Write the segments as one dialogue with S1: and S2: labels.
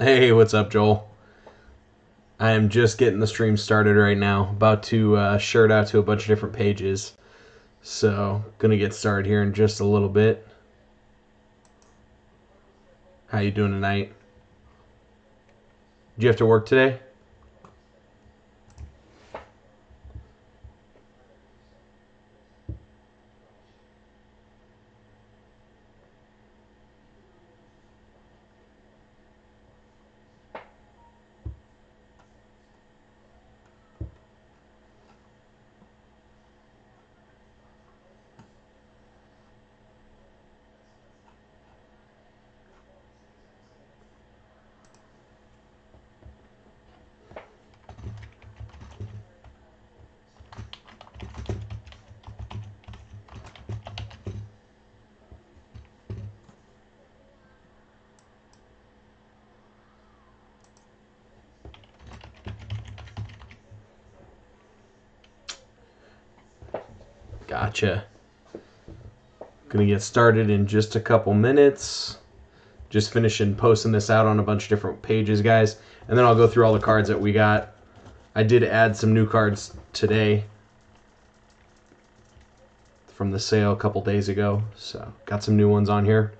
S1: Hey, what's up, Joel? I am just getting the stream started right now. About to uh, shirt out to a bunch of different pages. So, gonna get started here in just a little bit. How you doing tonight? Do you have to work today? at Gonna get started in just a couple minutes. Just finishing posting this out on a bunch of different pages, guys. And then I'll go through all the cards that we got. I did add some new cards today from the sale a couple days ago. So got some new ones on here.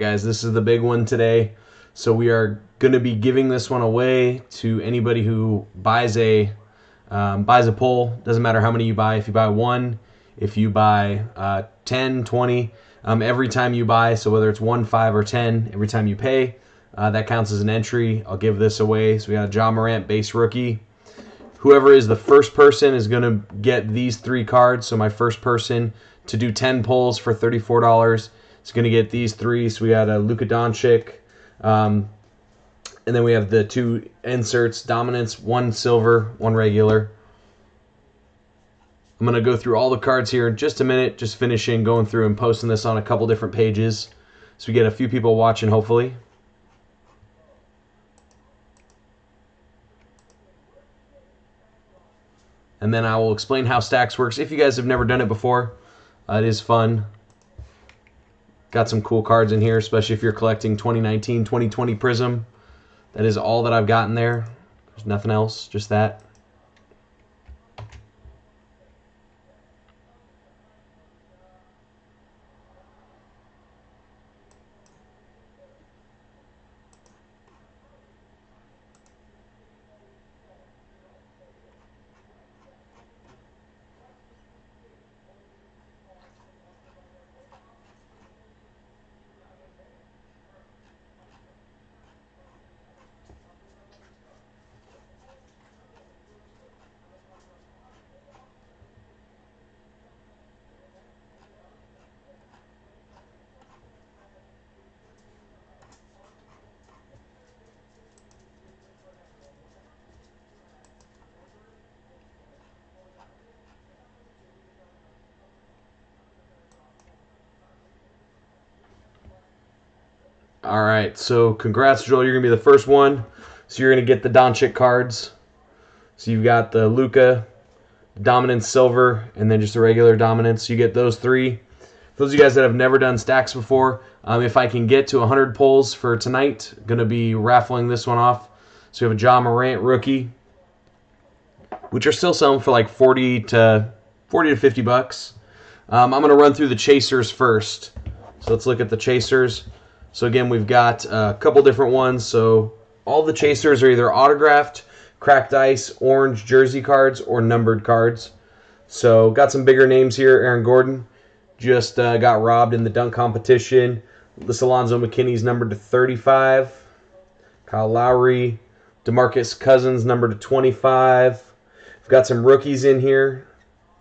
S1: right, guys, this is the big one today. So we are going to be giving this one away to anybody who buys a um, buys a poll. Doesn't matter how many you buy. If you buy one, if you buy uh, 10, 20, um, every time you buy, so whether it's one, five, or 10, every time you pay, uh, that counts as an entry. I'll give this away. So we got a Ja Morant base rookie. Whoever is the first person is going to get these three cards. So my first person to do 10 pulls for $34 He's going to get these three. So we got a Luka Doncic. Um, and then we have the two inserts dominance, one silver, one regular. I'm going to go through all the cards here in just a minute, just finishing going through and posting this on a couple different pages so we get a few people watching, hopefully. And then I will explain how Stacks works if you guys have never done it before. Uh, it is fun. Got some cool cards in here, especially if you're collecting 2019, 2020 Prizm. That is all that I've gotten there. There's nothing else, just that. congrats, Joel. You're gonna be the first one. So you're gonna get the Doncic cards. So you've got the Luka, Dominance Silver, and then just the regular Dominance. You get those three. For those of you guys that have never done stacks before, um, if I can get to 100 pulls for tonight, gonna be raffling this one off. So we have a Ja Morant rookie, which are still selling for like 40 to 40 to 50 bucks. Um, I'm gonna run through the chasers first. So let's look at the chasers. So again, we've got uh, a couple different ones. So all the chasers are either autographed, cracked ice, orange jersey cards, or numbered cards. So got some bigger names here. Aaron Gordon just uh, got robbed in the dunk competition. This Alfonzo McKinnie's numbered to 35. Kyle Lowry, Demarcus Cousins numbered to 25. We've got some rookies in here.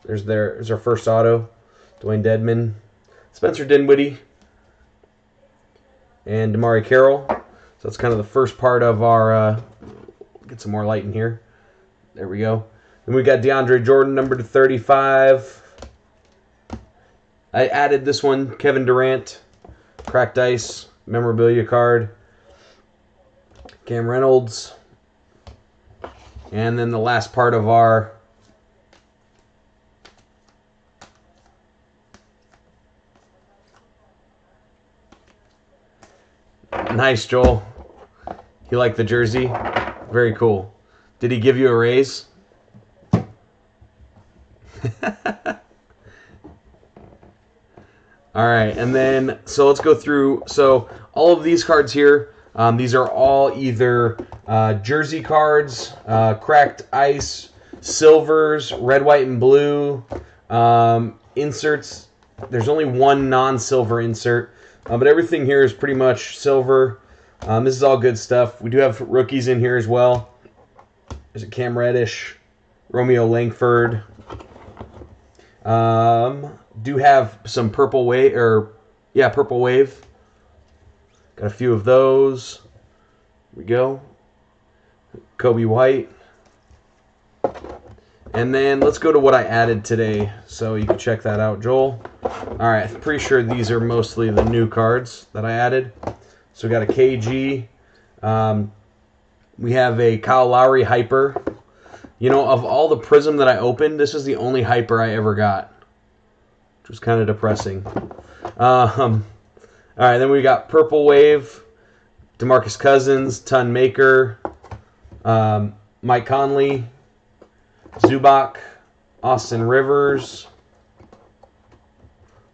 S1: There's their there's our first auto, Dwayne Dedmon, Spencer Dinwiddie, and DeMarre Carroll. So that's kind of the first part of our. Uh, get some more light in here. There we go. Then we got DeAndre Jordan, number to 35. I added this one, Kevin Durant, cracked ice memorabilia card. Cam Reynolds. And then the last part of our nice, Joel. He liked the jersey. Very cool. Did he give you a raise? all right, and then so let's go through. So all of these cards here, um, these are all either uh, jersey cards, uh, cracked ice, silvers, red, white, and blue um, inserts. There's only one non-silver insert. Uh, but everything here is pretty much silver. Um, this is all good stuff. We do have rookies in here as well. There's a Cam Reddish, Romeo Langford. Um, do have some purple wave or yeah, purple wave. Got a few of those. Here we go. Coby White. And then let's go to what I added today, so you can check that out, Joel. All right, pretty sure these are mostly the new cards that I added. So we got a KG. Um, we have a Kyle Lowry Hyper. You know, of all the Prizm that I opened, this is the only Hyper I ever got, which was kind of depressing. Um, all right, then we got Purple Wave, Demarcus Cousins, Thon Maker, um, Mike Conley, Zubac, Austin Rivers,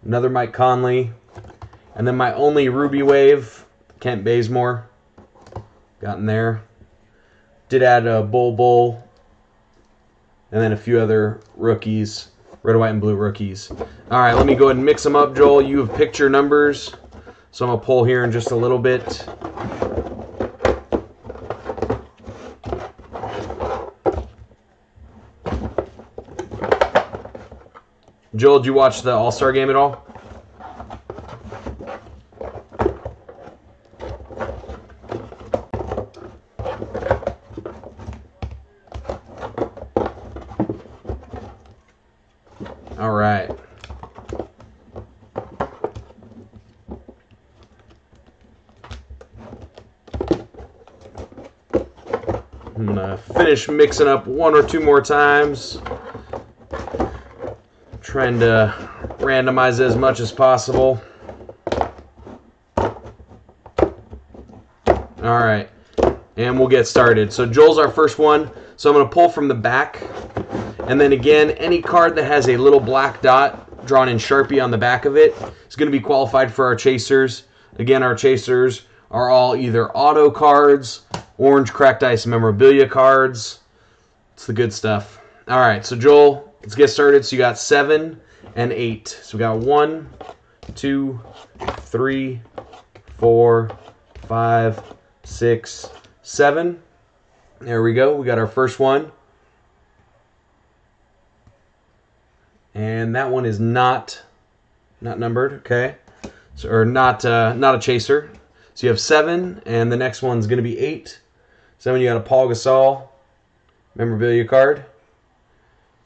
S1: another Mike Conley, and then my only Ruby Wave, Kent Bazemore, gotten there. Did add a Bol Bol, and then a few other rookies, red, white, and blue rookies. All right, let me go ahead and mix them up, Joel. You have picked your numbers, so I'm going to pull here in just a little bit. Joel, did you watch the All Star game at all? All right. I'm going to finish mixing up one or two more times trying to randomize as much as possible. All right, and we'll get started. So Joel's our first one, so I'm going to pull from the back. And then again, any card that has a little black dot drawn in Sharpie on the back of it is going to be qualified for our chasers. Again, our chasers are all either auto cards, orange cracked ice memorabilia cards. It's the good stuff. All right, so Joel, Let's get started. So you got seven and eight. So we got one, two, three, four, five, six, seven. There we go. We got our first one. And that one is not not numbered, okay? So, or not uh, not a chaser. So you have seven, and the next one's going to be eight. Seven, you got a Paul Gasol memorabilia card.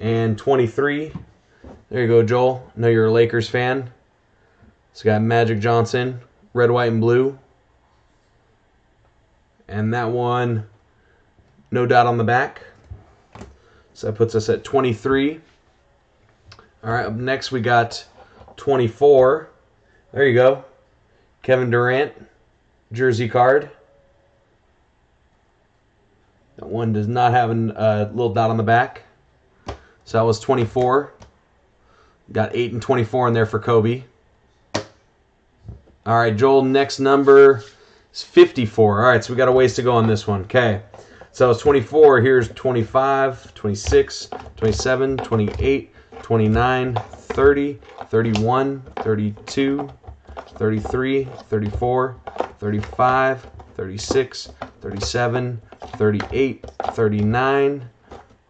S1: and 23. There you go, Joel. I know you're a Lakers fan. It's got Magic Johnson, red, white, and blue. And that one, no dot on the back. So that puts us at 23. All right, up next we got 24. There you go. Kevin Durant, jersey card. That one does not have a uh, little dot on the back. So that was 24. Got 8 and 24 in there for Kobe. All right, Joel, next number is 54. All right, so we got a ways to go on this one. Okay. So that was 24. Here's 25, 26, 27, 28, 29, 30, 31, 32, 33, 34, 35, 36, 37, 38, 39,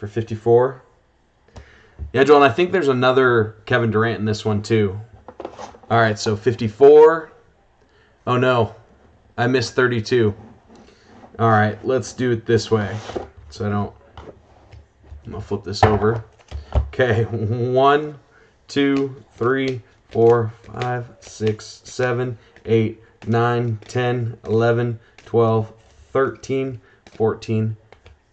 S1: for 54. Yeah, Joel, and I think there's another Kevin Durant in this one too. All right, so 54. Oh no, I missed 32. All right, let's do it this way. So I don't. I'm gonna flip this over. Okay, one, two, three, four, five, six, seven, eight, nine, ten, eleven, twelve, thirteen, fourteen,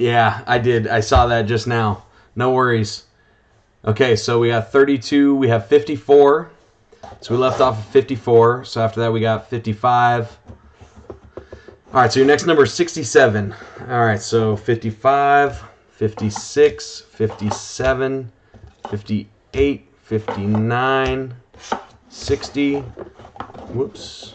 S1: Yeah, I did. I saw that just now. No worries. Okay, so we got 32, we have 54. So we left off of 54. So after that, we got 55. All right, so your next number is 67. All right, so 55, 56, 57, 58, 59, 60. Whoops.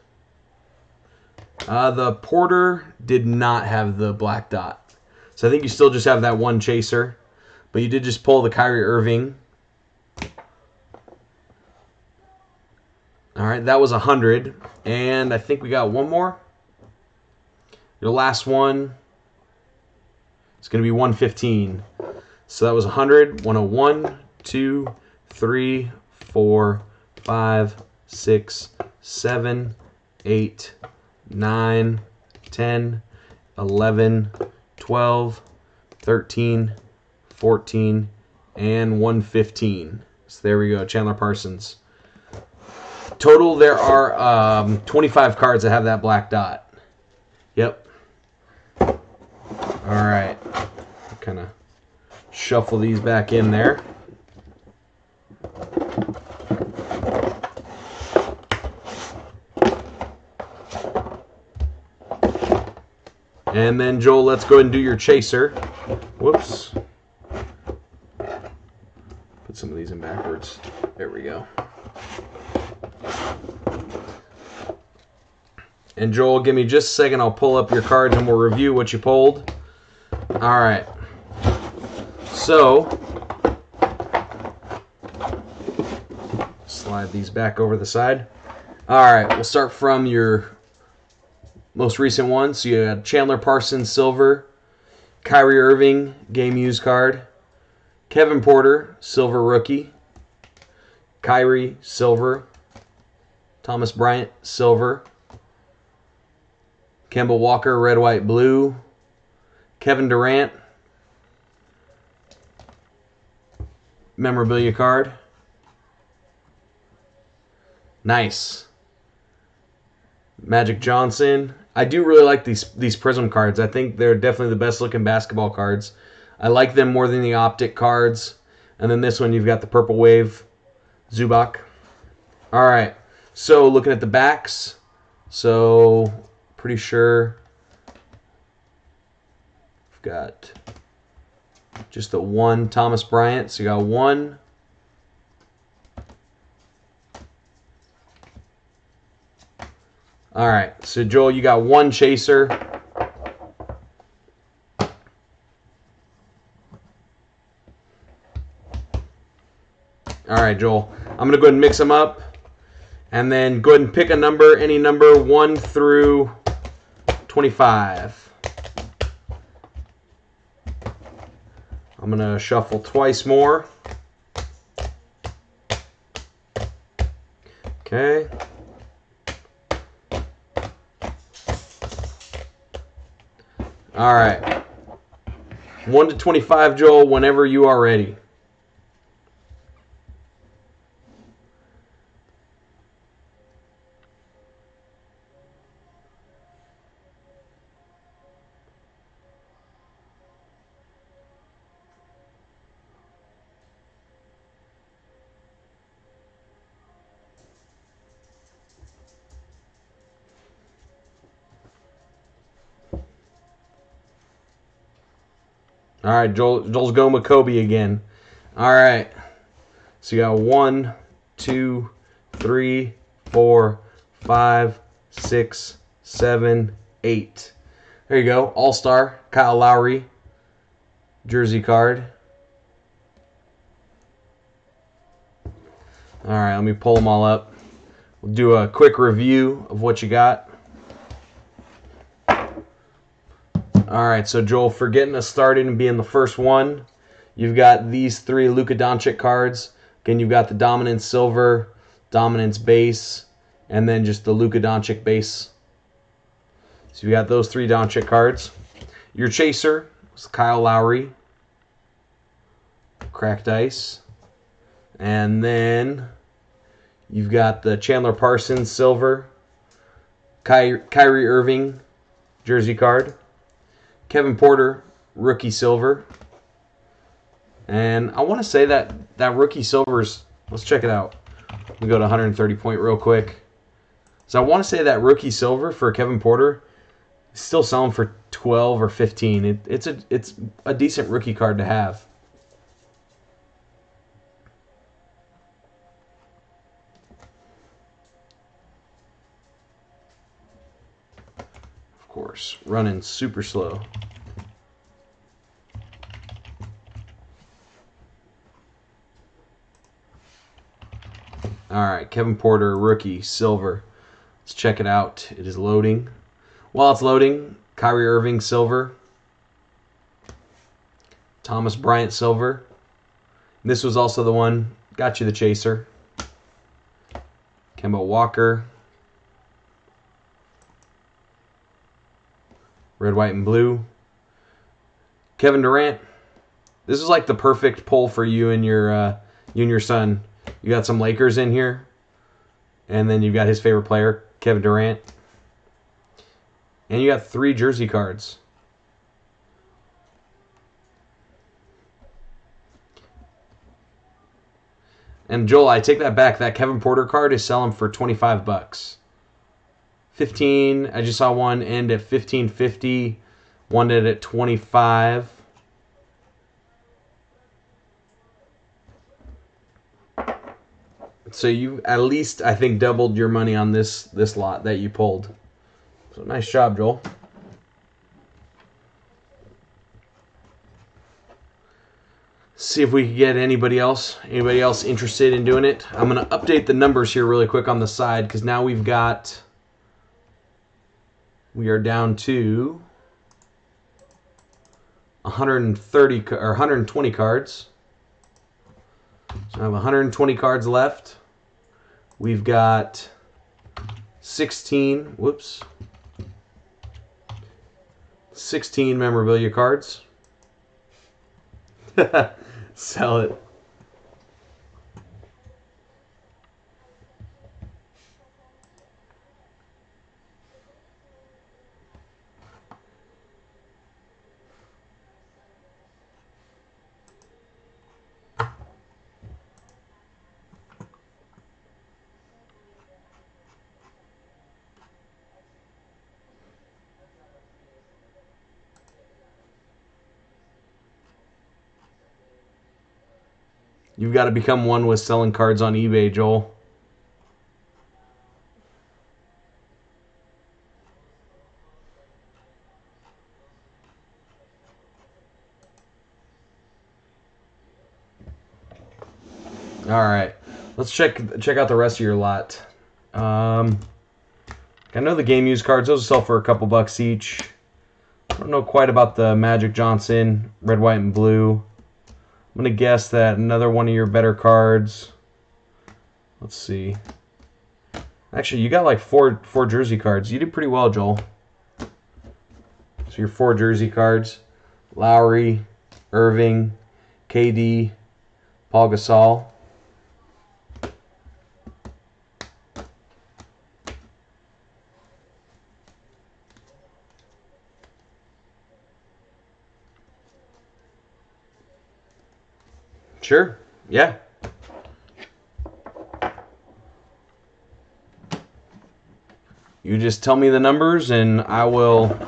S1: Uh, the Porter did not have the black dot. So I think you still just have that one chaser. But you did just pull the Kyrie Irving. All right, that was 100. And I think we got one more. Your last one is going to be 115. So that was 100, 101, 2, 3, 4, 5, 6, 7, 8, 9, 10, 11, 12, 13, 14, and 115. So there we go, Chandler Parsons. Total, there are um, 25 cards that have that black dot. Yep. All right. Kind of shuffle these back in there. And then, Joel, let's go ahead and do your chaser. Whoops. Put some of these in backwards. There we go. And Joel, give me just a second. I'll pull up your cards and we'll review what you pulled. All right. So, slide these back over the side. All right, we'll start from your most recent ones. So you had Chandler Parsons, silver. Kyrie Irving, game used card. Kevin Porter, silver rookie. Kyrie, silver. Thomas Bryant, silver. Kemba Walker, red, white, blue. Kevin Durant, memorabilia card. Nice. Magic Johnson, I do really like these these Prizm cards. I think they're definitely the best looking basketball cards. I like them more than the optic cards. And then this one, you've got the purple wave, Zubac. All right. So looking at the backs, so pretty sure we have got just the one Thomas Bryant. So you got one, All right, so Joel, you got one chaser. All right, Joel, I'm going to go ahead and mix them up and then go ahead and pick a number, any number 1 through 25. I'm going to shuffle twice more. Okay. All right. 1 to 25, Joel, whenever you are ready. All right, Joel, Joel's going Kobe again. All right. So you got one, two, three, four, five, six, seven, eight. There you go. All star Kyle Lowry jersey card. All right, let me pull them all up. We'll do a quick review of what you got. All right, so Joel, for getting us started and being the first one, you've got these three Luka Doncic cards. Again, you've got the Dominance Silver, Dominance Base, and then just the Luka Doncic Base. So you got those three Doncic cards. Your Chaser is Kyle Lowry, Cracked Ice. And then you've got the Chandler Parsons Silver, Ky- Kyrie Irving jersey card. Kevin Porter, rookie silver. And I want to say that that rookie silver's. Let's check it out. We go to 130 point real quick. So I want to say that rookie silver for Kevin Porter still selling for 12 or 15. It, it's a it's a decent rookie card to have. course, running super slow. All right, Kevin Porter, rookie, silver. Let's check it out. It is loading. While it's loading, Kyrie Irving, silver. Thomas Bryant, silver. This was also the one. Got you the chaser. Kemba Walker. red, white, and blue. Kevin Durant, this is like the perfect pull for you and your uh, you and your son. You got some Lakers in here, and then you've got his favorite player, Kevin Durant, and you got three jersey cards. And Joel, I take that back. That Kevin Porter card is selling for twenty five bucks. 15. I just saw one end at 1550, one did at 25. So you at least I think doubled your money on this this lot that you pulled. So nice job, Joel. see if we can get anybody else anybody else interested in doing it i'm going to update the numbers here really quick on the side because now we've got we are down to 130 or 120 cards. So I have 120 cards left. We've got 16, whoops, 16 memorabilia cards. Sell it. You've got to become one with selling cards on eBay, Joel. All right, let's check check out the rest of your lot. Um, I know the game used cards; those sell for a couple bucks each. I don't know quite about the Magic Johnson, red, white, and blue. I'm going to guess that another one of your better cards. Let's see. Actually, you got like four four jersey cards. You did pretty well, Joel. So your four jersey cards: Lowry, Irving, KD, Paul Gasol. Sure. Yeah. You just tell me the numbers and I will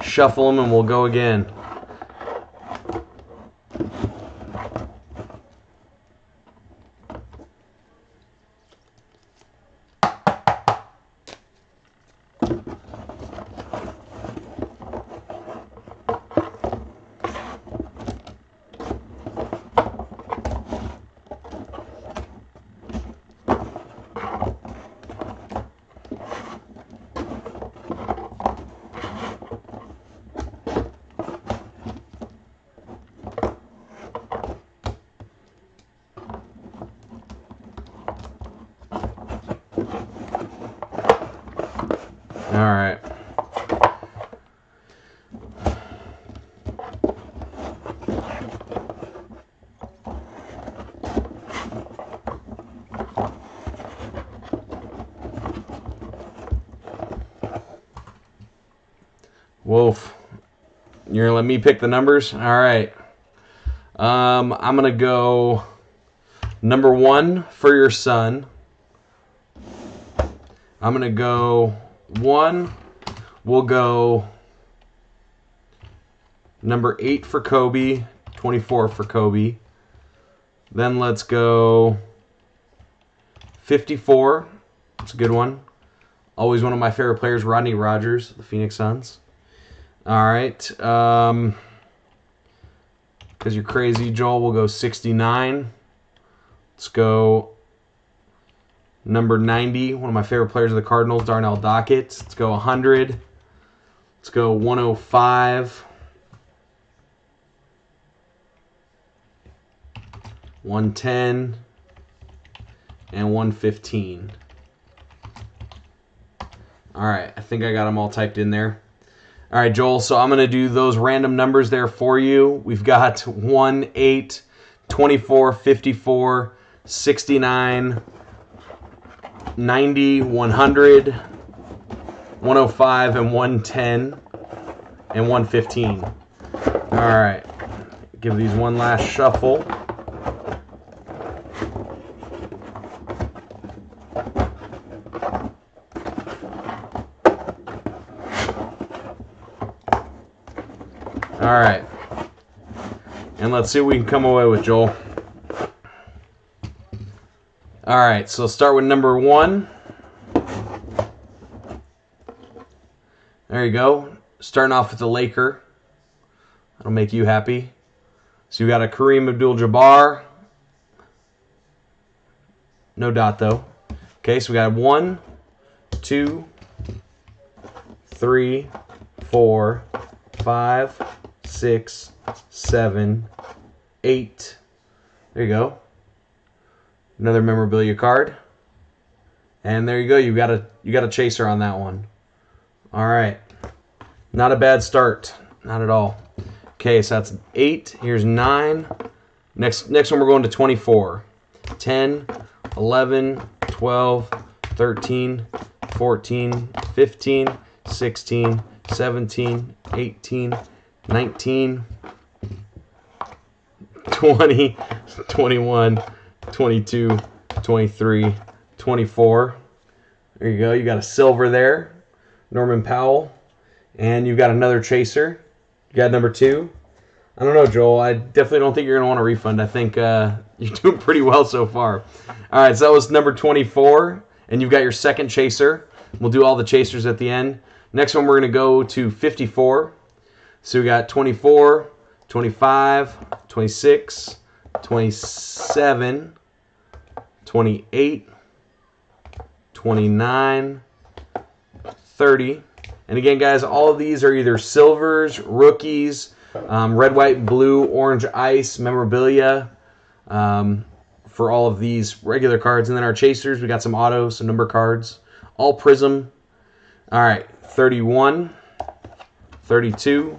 S1: shuffle them and we'll go again. You're gonna let me pick the numbers? All right. Um, I'm gonna go number one for your son. I'm gonna go one. We'll go number eight for Kobe, 24 for Kobe. Then let's go 54. It's a good one. Always one of my favorite players, Rodney Rogers, the Phoenix Suns. All right. Um, because you're crazy, Joel, we'll go 69. Let's go number 90, one of my favorite players of the Cardinals, Darnell Dockett. Let's go 100. Let's go 105. 110 and 115. All right, I think I got them all typed in there. All right, Joel, so I'm going to do those random numbers there for you. We've got 1, 8, 24, 54, 69, 90, 100, 105, and 110, and 115. All right, give these one last shuffle. All right. And let's see what we can come away with, Joel. All right, so start with number one. There you go. Starting off with the Laker. That'll make you happy. So you got a Kareem Abdul-Jabbar. No dot, though. Okay, so we got one, two, three, four, five, six, seven, eight. There you go. Another memorabilia card. And there you go. You got a you got a chaser on that one. All right. Not a bad start. Not at all. Okay, so that's eight. Here's nine. Next next one we're going to 24. 10, 11, 12, 13, 14, 15, 16, 17, 18, 19, 20, 21, 22, 23, 24. There you go. You got a silver there, Norman Powell. And you've got another chaser. You got number two. I don't know, Joel. I definitely don't think you're going to want a refund. I think uh, you're doing pretty well so far. All right, so that was number 24. And you've got your second chaser. We'll do all the chasers at the end. Next one, we're going to go to 54. So we got 24, 25, 26, 27, 28, 29, 30. And again, guys, all of these are either silvers, rookies, um, red, white, blue, orange ice, memorabilia um, for all of these regular cards. And then our chasers, we got some autos, some number cards, all Prizm. All right, 31, 32,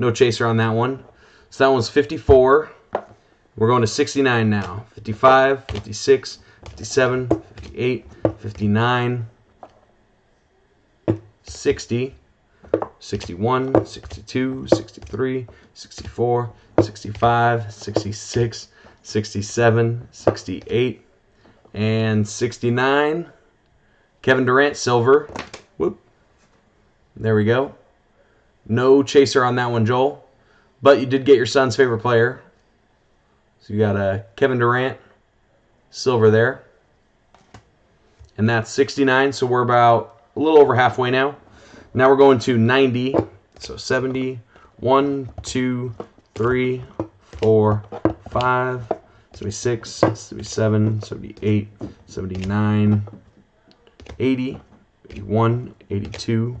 S1: No chaser on that one. So that one's 54. We're going to 69 now. 55, 56, 57, 58, 59, 60, 61, 62, 63, 64, 65, 66, 67, 68, and 69. Kevin Durant, silver. Whoop. There we go. No chaser on that one, Joel. But you did get your son's favorite player. So you got uh, Kevin Durant, silver there. And that's 69, so we're about a little over halfway now. Now we're going to 90. So 70, 1, 2, 3, 4, 5, 76, 77, 78, 79, 80, 81, 82,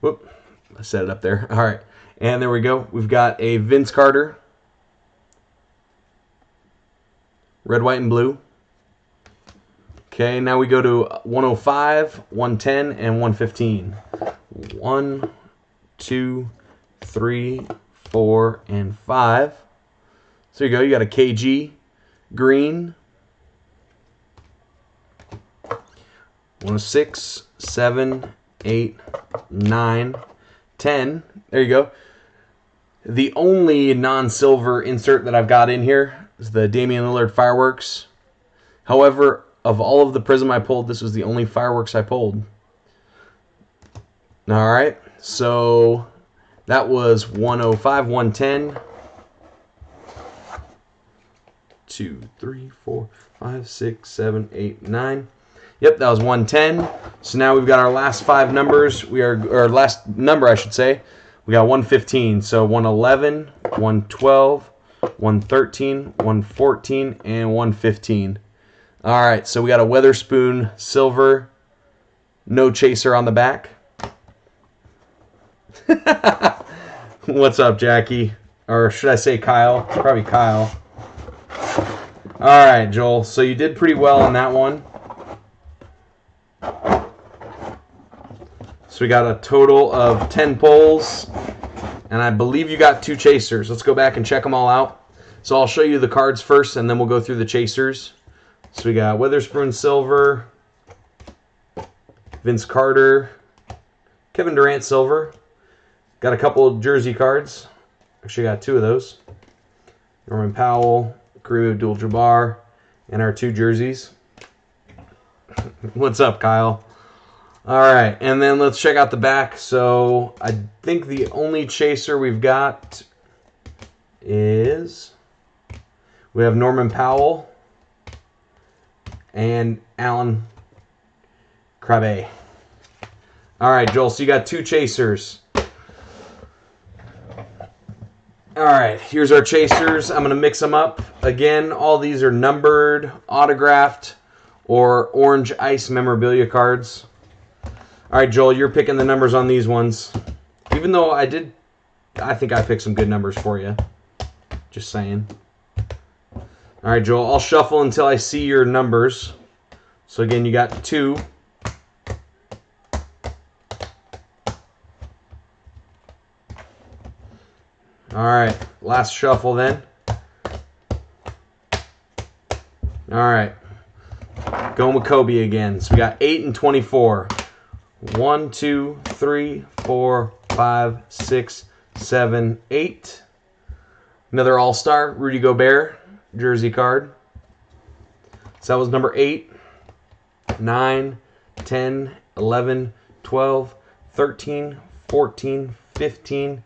S1: Whoop, I set it up there. All right, and there we go. We've got a Vince Carter. Red, white, and blue. Okay, now we go to 105, 110, and 115. One, two, three, four, and five. So you go. You got a KG, green. 106, 7, eight, nine, ten. There you go. The only non-silver insert that I've got in here is the Damian Lillard fireworks. However, of all of the Prizm I pulled, this was the only fireworks I pulled. All right, so that was 105, 110. Two, three, four, five, six, seven, eight, nine. Yep, that was 110. So now we've got our last five numbers. We are, or last number, I should say. We got 115. So 111, 112, 113, 114, and 115. All right, so we got a Weatherspoon silver, no chaser on the back. What's up, Jackie? Or should I say Kyle? probably Kyle. All right, Joel. So you did pretty well on that one. So we got a total of 10 pulls, and I believe you got two chasers. Let's go back and check them all out. So I'll show you the cards first, and then we'll go through the chasers. So we got Weatherspoon Silver, Vince Carter, Kevin Durant Silver. Got a couple of jersey cards. Actually got two of those. Norman Powell, Kareem Abdul-Jabbar, and our two jerseys. What's up, Kyle? All right, and then let's check out the back. So I think the only chaser we've got is we have Norman Powell and Allen Crabbe. All right, Joel, so you got two chasers. All right, here's our chasers. I'm going to mix them up. Again, all these are numbered, autographed, or orange ice memorabilia cards. All right, Joel, you're picking the numbers on these ones. Even though I did, I think I picked some good numbers for you. Just saying. All right, Joel, I'll shuffle until I see your numbers. So again, you got two. All right, last shuffle then. All right, going with Kobe again. So we got 8 and 24. One, two, three, four, five, six, seven, eight. Another All Star, Rudy Gobert, jersey card. So that was number eight, nine, 10, 11, 12, 13, 14, 15,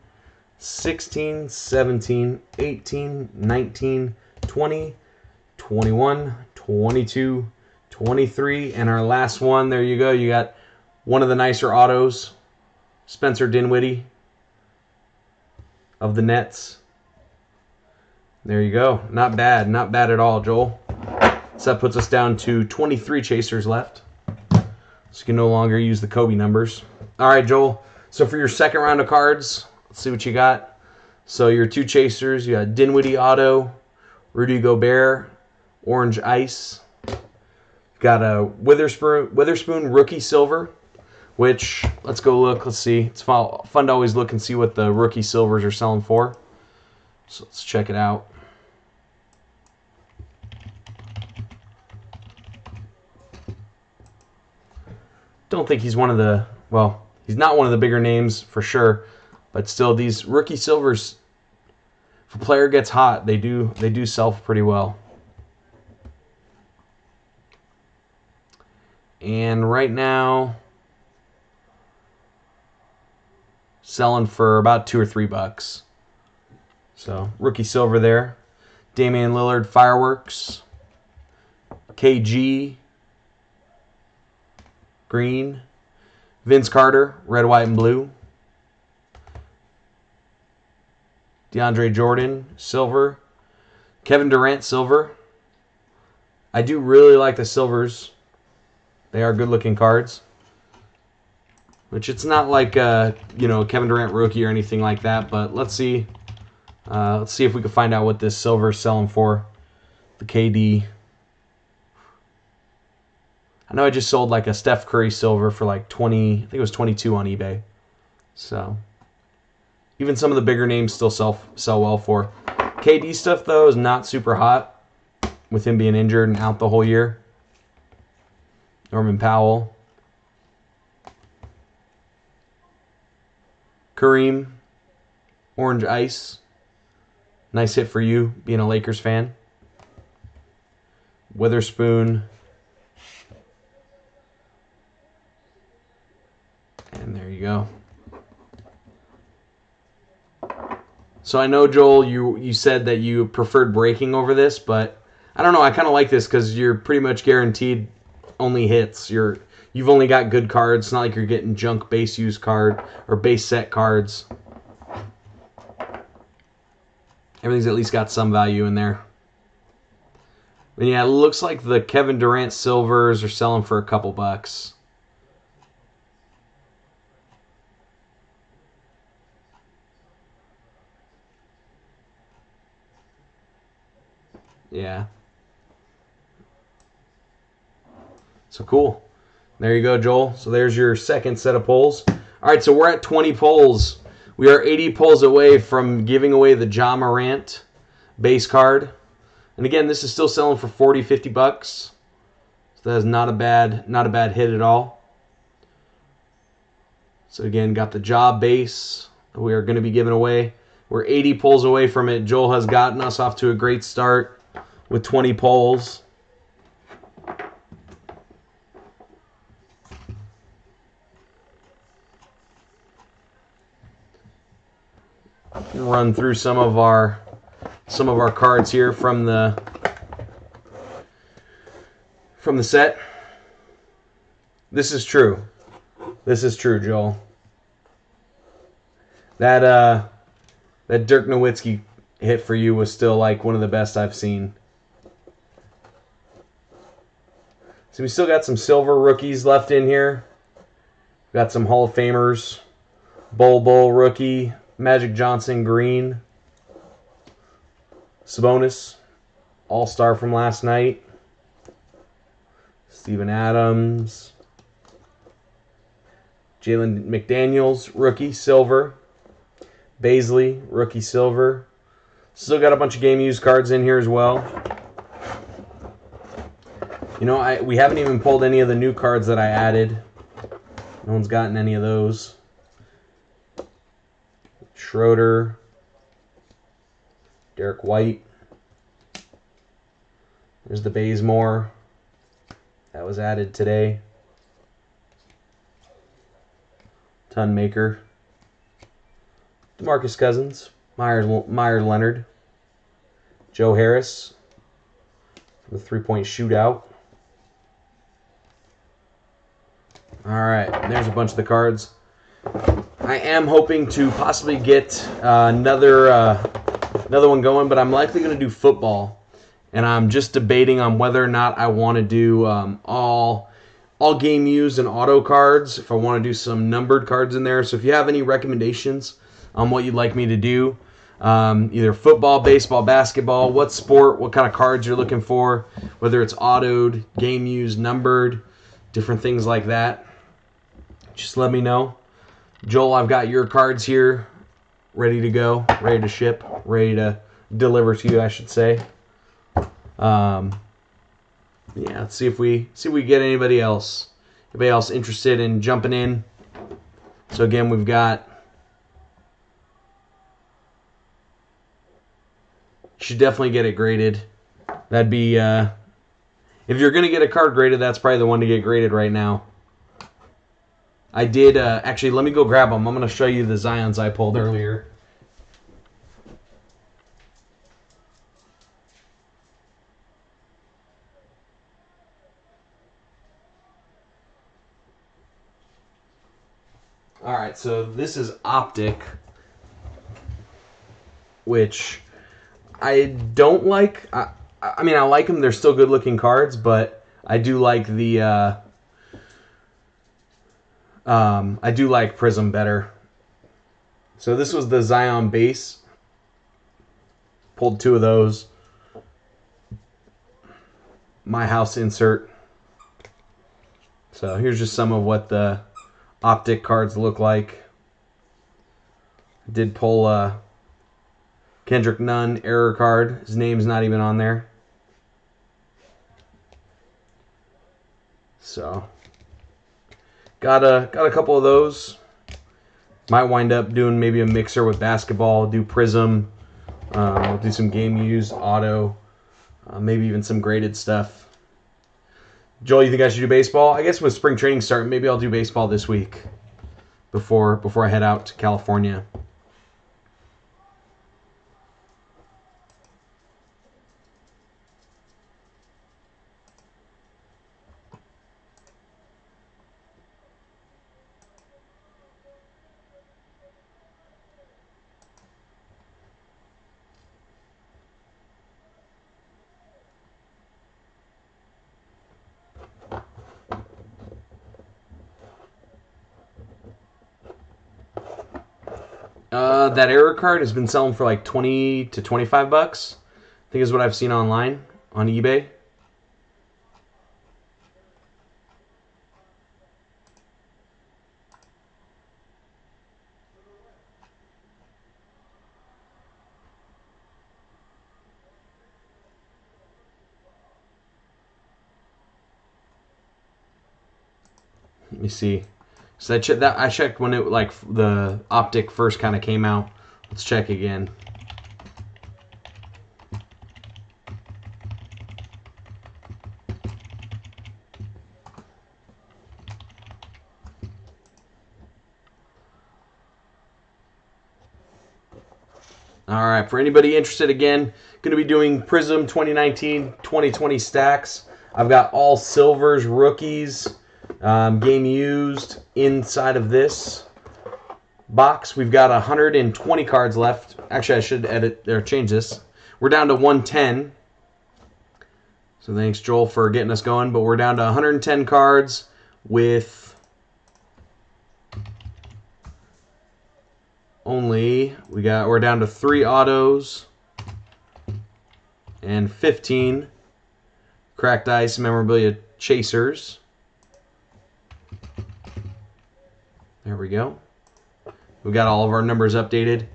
S1: 16, 17, 18, 19, 20, 21, 22, 23, and our last one. There you go. You got one of the nicer autos, Spencer Dinwiddie of the Nets. There you go. Not bad. Not bad at all, Joel. So that puts us down to 23 chasers left. So you can no longer use the Kobe numbers. All right, Joel. So for your second round of cards, let's see what you got. So your two chasers, you got Dinwiddie Auto, Rudy Gobert, Orange Ice. You've got a Weatherspoon, Weatherspoon Rookie Silver, which let's go look. Let's see. It's fun to always look and see what the rookie silvers are selling for. So let's check it out. Don't think he's one of the, well, he's not one of the bigger names for sure, but still these rookie silvers, if a player gets hot, they do, they do sell pretty well. And right now, selling for about two or three bucks. So rookie silver there. Damian Lillard fireworks. KG green. Vince Carter red, white, and blue. DeAndre Jordan silver. Kevin Durant silver. I do really like the silvers. They are good looking cards which it's not like uh, you know Kevin Durant rookie or anything like that. But let's see, uh, let's see if we can find out what this silver is selling for. The KD. I know I just sold like a Steph Curry silver for like 20. I think it was 22 on eBay. So even some of the bigger names still sell sell well for. KD stuff though is not super hot with him being injured and out the whole year. Norman Powell. Kareem, Orange Ice. Nice hit for you, being a Lakers fan. Weatherspoon. And there you go. So I know Joel, you you said that you preferred breaking over this, but I don't know. I kind of like this because you're pretty much guaranteed only hits. You're you've only got good cards. It's not like you're getting junk base use card or base set cards. Everything's at least got some value in there. And yeah, it looks like the Kevin Durant silvers are selling for a couple bucks. Yeah. So cool. There you go, Joel. So there's your second set of polls. All right, so we're at 20 polls. We are 80 polls away from giving away the Ja Morant base card. And again, this is still selling for 40, 50 bucks. So that is not a bad, not a bad hit at all. So again, got the Ja base we are going to be giving away. We're 80 polls away from it. Joel has gotten us off to a great start with 20 polls. run through some of our some of our cards here from the from the set. This is true. This is true, Joel. That uh that Dirk Nowitzki hit for you was still like one of the best I've seen. So we still got some silver rookies left in here. Got some Hall of Famers. Bol Bol rookie. Magic Johnson Green. Sabonis, All Star from last night. Steven Adams. Jalen McDaniels, rookie silver. Bazley, rookie silver. Still got a bunch of game used cards in here as well. You know, I we haven't even pulled any of the new cards that I added. No one's gotten any of those. Schroeder, Derek White. There's the Bazemore. That was added today. Thon Maker. DeMarcus Cousins. Myers, Meyers Leonard. Joe Harris. The three point shootout. All right, there's a bunch of the cards. I am hoping to possibly get uh, another uh, another one going, but I'm likely going to do football, and I'm just debating on whether or not I want to do um, all all game used and auto cards. If I want to do some numbered cards in there, so if you have any recommendations on what you'd like me to do, um, either football, baseball, basketball, what sport, what kind of cards you're looking for, whether it's autoed, game used, numbered, different things like that. Just let me know. Joel, I've got your cards here ready to go, ready to ship, ready to deliver to you, I should say. Um, yeah, let's see if we see if we get anybody else. Anybody else interested in jumping in? So again, we've got should definitely get it graded. That'd be uh, if you're gonna get a card graded, that's probably the one to get graded right now. I did uh, actually. Let me go grab them. I'm going to show you the Zion's I pulled earlier. All right, so this is Optic, which I don't like. I, I mean, I like them. They're still good looking cards, but I do like the. Uh, um, I do like Prizm better. So this was the Zion base. Pulled two of those. My house insert. So here's just some of what the optic cards look like. did pull a Kendrick Nunn error card. His name's not even on there. So Got a got a couple of those. Might wind up doing maybe a mixer with basketball. Do Prizm. Um, do some game use auto. Uh, maybe even some graded stuff. Joel, you think I should do baseball? I guess with spring training starting, maybe I'll do baseball this week before before I head out to California. card has been selling for like 20 to 25 bucks. I think is what I've seen online on eBay. Let me see. So I, checked that, I checked when it like the optic first kind of came out. Let's check again. All right, for anybody interested again, going to be doing Prizm 2019-2020 stacks. I've got all silvers, rookies, um, game used inside of this box. We've got 120 cards left. Actually, I should edit or change this. We're down to 110. So thanks, Joel, for getting us going. But we're down to 110 cards with only we got we're down to three autos and 15 cracked ice memorabilia chasers. There we go. We got all of our numbers updated.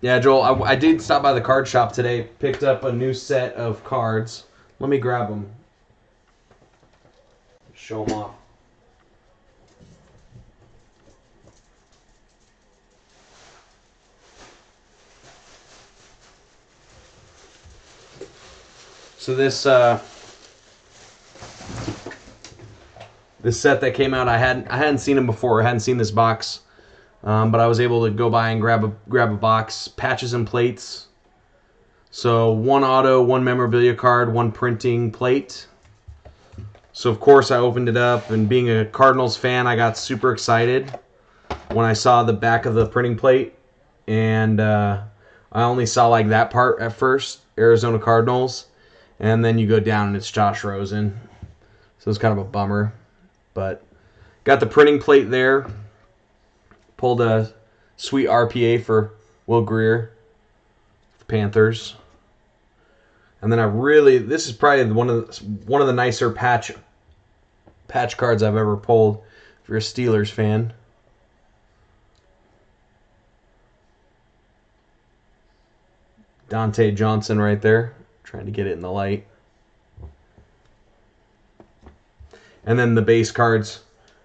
S1: yeah, Joel, I, I did stop by the card shop today, picked up a new set of cards. Let me grab them. Show them off. So this uh, this set that came out. I hadn't I hadn't seen them before. I hadn't seen this box, um, but I was able to go by and grab a grab a box, patches and plates. So one auto, one memorabilia card, one printing plate. So of course I opened it up, and being a Cardinals fan, I got super excited when I saw the back of the printing plate, and uh, I only saw like that part at first, Arizona Cardinals, and then you go down and it's Josh Rosen. So it's kind of a bummer. But got the printing plate there. Pulled a sweet RPA for Will Grier, the Panthers. And then I really this is probably one of the, one of the nicer patch patch cards I've ever pulled. If you're a Steelers fan. Diontae Johnson right there, trying to get it in the light. And then the base cards,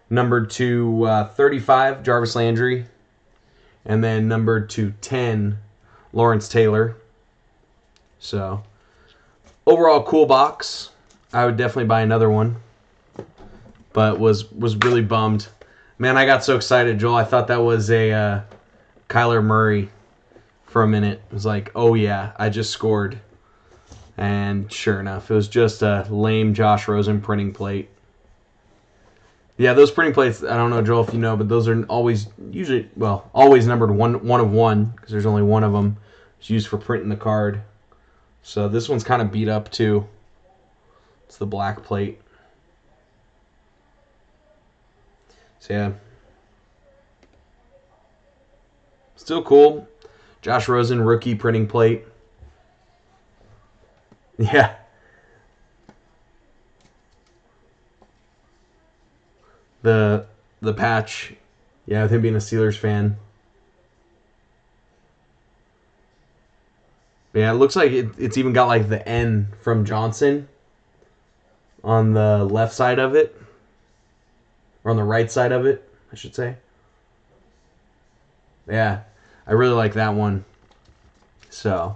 S1: numbered to uh, 35, Jarvis Landry. And then numbered to 10, Lawrence Taylor. So, overall, cool box. I would definitely buy another one. But was was really bummed. Man, I got so excited, Joel. I thought that was a uh, Kyler Murray for a minute. It was like, oh yeah, I just scored. And sure enough, it was just a lame Josh Rosen printing plate. Yeah, those printing plates. I don't know, Joel, if you know, but those are always usually well always numbered one one of one because there's only one of them. It's used for printing the card. So this one's kind of beat up too. It's the black plate. So yeah, still cool. Josh Rosen rookie printing plate. Yeah. the the patch. Yeah, with him being a Steelers fan. But yeah, it looks like it, it's even got like the N from Johnson on the left side of it, or on the right side of it, I should say. Yeah, I really like that one. So,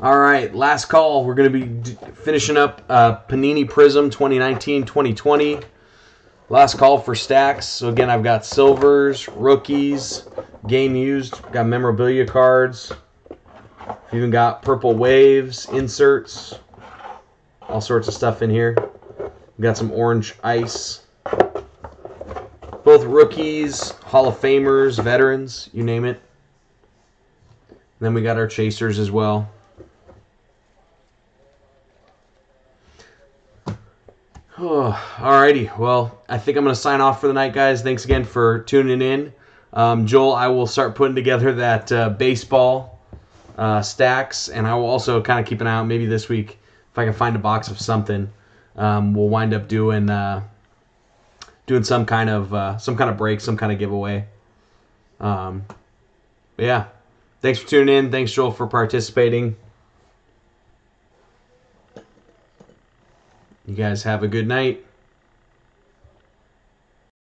S1: all right, last call. We're going to be finishing up uh, Panini Prizm 2019 2020. Last call for stacks. So again, I've got silvers, rookies, game used, got memorabilia cards. Even got purple waves, inserts, all sorts of stuff in here. We've got some orange ice. Both rookies, Hall of Famers, veterans, you name it. And then we got our chasers as well. All alrighty. Well, I think I'm going to sign off for the night, guys. Thanks again for tuning in. Um, Joel, I will start putting together that uh, baseball uh, stacks, and I will also kind of keep an eye out. Maybe this week, if I can find a box of something, um, we'll wind up doing uh, doing some kind of uh, some kind of break, some kind of giveaway. Um, yeah, thanks for tuning in. Thanks, Joel, for participating. You guys have a good night.